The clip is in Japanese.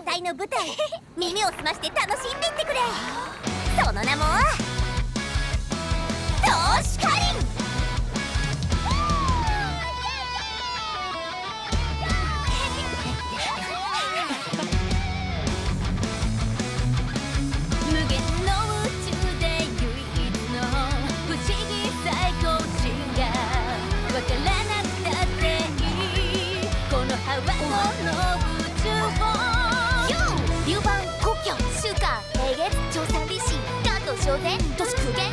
大の舞台。耳を澄まして楽しんでいってくれ。その名も投資家がわからなくたっていい。このハの宇宙小し都市空間